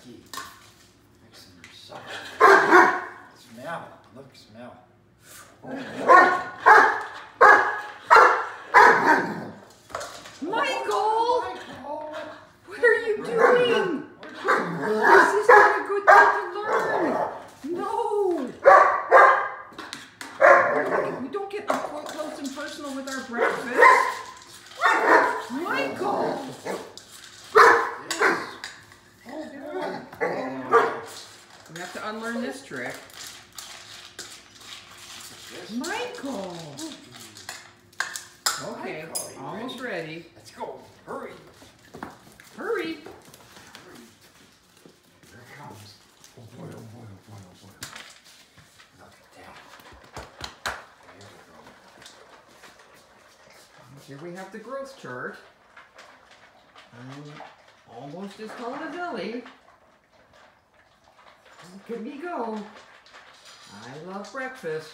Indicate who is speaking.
Speaker 1: Becky. Mixing your supper. smell. Look, smell. Oh,
Speaker 2: Michael!
Speaker 1: Michael!
Speaker 2: What are you doing? This is not a good thing to learn. No. We don't get close and personal with our breakfast. Michael! We have to unlearn this trick. Michael! Okay,
Speaker 1: Michael,
Speaker 2: almost ready.
Speaker 1: Let's go. Hurry.
Speaker 2: Hurry!
Speaker 1: Here it comes. Oh boy, oh boy, oh boy, oh boy. Look at that. There we go.
Speaker 2: Here we have the growth chart. I'm almost as tall as Ellie. At me go. I love breakfast.